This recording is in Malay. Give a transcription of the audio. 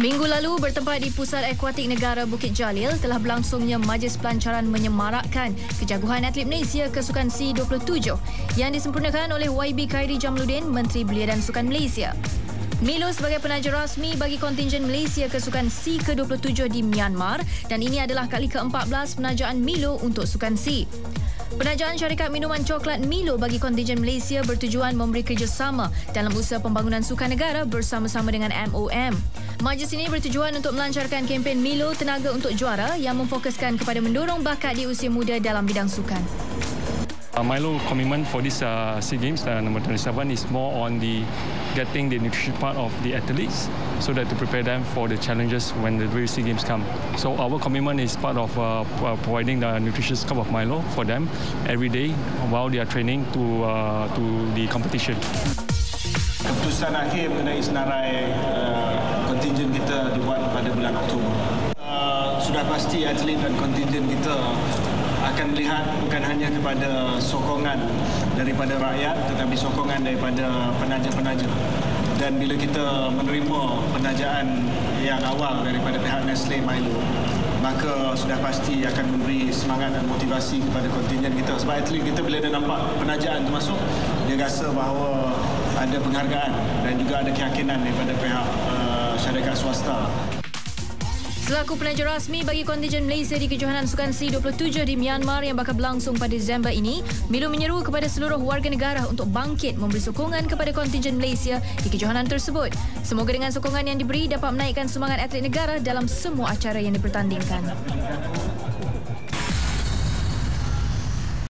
Minggu lalu bertempat di Pusat Akuatik Negara Bukit Jalil telah berlangsungnya majlis pelancaran menyemarakkan kejaguhan atlet Malaysia ke Sukan C27 yang disempurnakan oleh YB Khairi Jamluddin, Menteri Belia dan Sukan Malaysia. Milo sebagai penaja rasmi bagi kontingen Malaysia ke Sukan C ke-27 di Myanmar dan ini adalah kali ke-14 penajaan Milo untuk Sukan C. Penajaan syarikat minuman coklat Milo bagi kontingen Malaysia bertujuan memberi kerjasama dalam usaha pembangunan sukan negara bersama-sama dengan MOM. Majlis ini bertujuan untuk melancarkan kempen Milo Tenaga untuk Juara yang memfokuskan kepada mendorong bakat di usia muda dalam bidang sukan. Uh, Milo commitment for this uh, SEA Games uh, number 27 is more on the getting the nutrition part of the athletes so that to prepare them for the challenges when the real SEA Games come. So our commitment is part of uh, uh providing the nutritious cup of Milo for them every day while they are training to uh, to the competition. Keputusan akhir mengenai senarai uh, kita dibuat pada bulan Oktober. Uh, sudah pasti atlet dan kontingen kita akan melihat bukan hanya kepada sokongan daripada rakyat tetapi sokongan daripada penaja-penaja. Dan bila kita menerima penajaan yang awal daripada pihak Nestle Milo maka sudah pasti akan memberi semangat dan motivasi kepada kontingen kita. Sebab atlet kita bila dia nampak penajaan itu masuk dia rasa bahawa ada penghargaan dan juga ada keyakinan daripada pihak uh, syarikat swasta Selaku penaja rasmi bagi kontingen Malaysia di kejohanan Sukan C27 di Myanmar yang bakal berlangsung pada Disember ini, Milo menyeru kepada seluruh warga negara untuk bangkit memberi sokongan kepada kontingen Malaysia di kejohanan tersebut. Semoga dengan sokongan yang diberi dapat menaikkan semangat atlet negara dalam semua acara yang dipertandingkan.